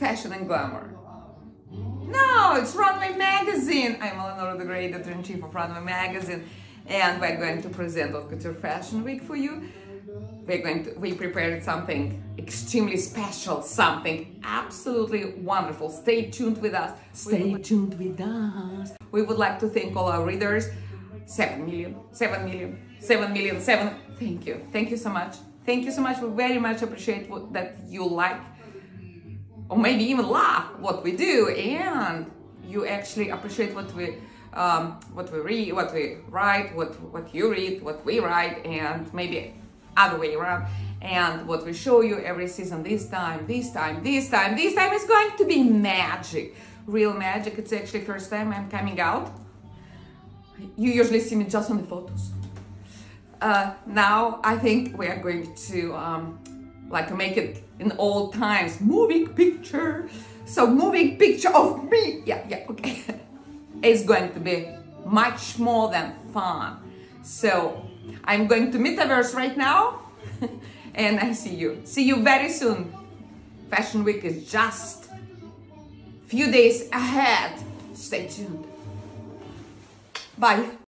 fashion and glamour. No, it's Runway Magazine. I'm Eleonora de Gray, editor-in-chief of Runway Magazine, and we're going to present Haute Couture Fashion Week for you. We're going to, we prepared something extremely special, something absolutely wonderful. Stay tuned with us. Stay tuned with us. We would like to thank all our readers. 7 million, 7 million, 7 million, 7. Thank you. Thank you so much. Thank you so much. We very much appreciate what, that you like or maybe even laugh what we do and you actually appreciate what we um, what we read, what we write, what what you read, what we write, and maybe other way around. And what we show you every season, this time, this time, this time, this time is going to be magic, real magic. It's actually first time I'm coming out. You usually see me just on the photos. Uh, now I think we are going to um, like make it in old times, moving picture. So moving picture of me, yeah, yeah, okay. it's going to be much more than fun. So I'm going to Metaverse right now and I see you. See you very soon. Fashion Week is just few days ahead. Stay tuned. Bye.